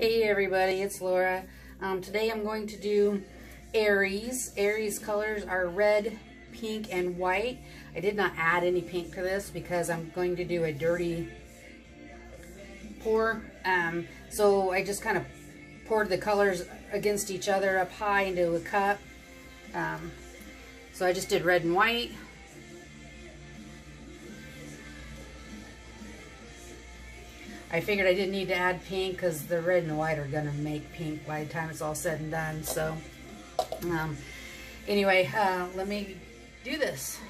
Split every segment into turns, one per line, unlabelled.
Hey everybody, it's Lora. Um, today I'm going to do Aries. Aries colors are red, pink, and white. I did not add any pink to this because I'm going to do a dirty pour. Um, so I just kind of poured the colors against each other up high into a cup. Um, so I just did red and white. I figured I didn't need to add pink because the red and the white are going to make pink by the time it's all said and done. So, um, anyway, uh, let me do this.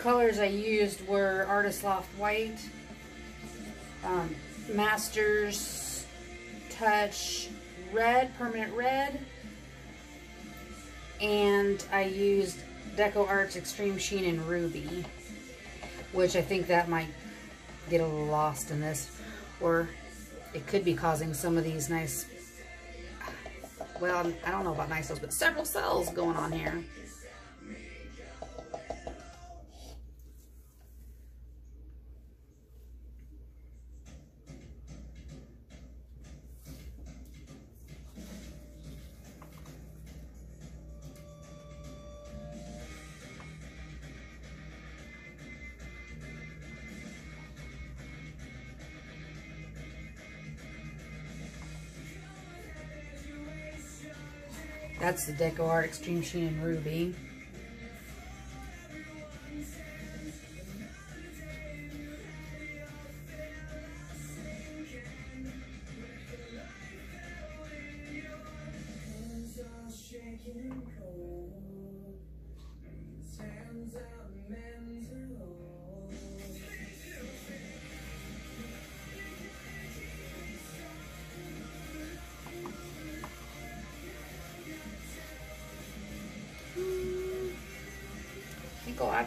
Colors I used were Artist Loft White, um, Masters Touch Red, Permanent Red, and I used Deco Arts Extreme Sheen and Ruby, which I think that might get a little lost in this, or it could be causing some of these nice, well, I don't know about nice cells, but several cells going on here. That's the Deco Art Extreme Sheen and Ruby.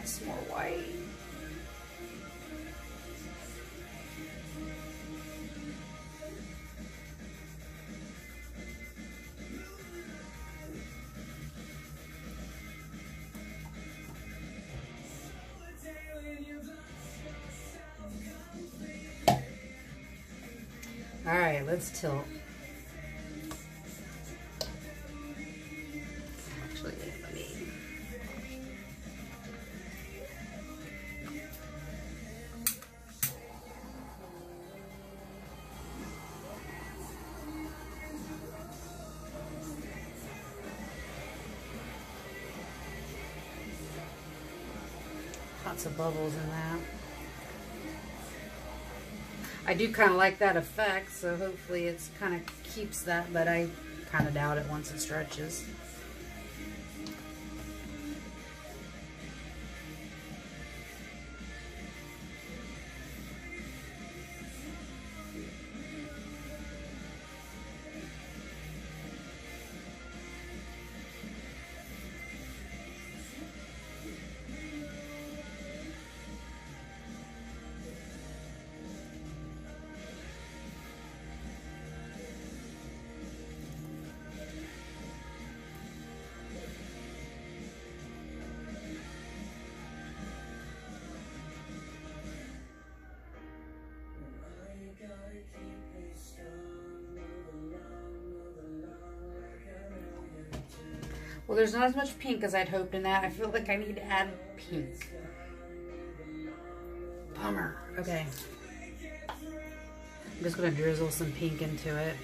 Some more white. All right, let's tilt. Lots of bubbles in that. I do kind of like that effect, so hopefully it's kind of keeps that, but I kind of doubt it once it stretches. Well, there's not as much pink as I'd hoped in that. I feel like I need to add pink. Bummer. Okay. I'm just going to drizzle some pink into it.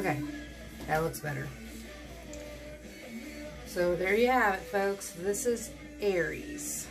Okay, that looks better. So there you have it, folks. This is Aries.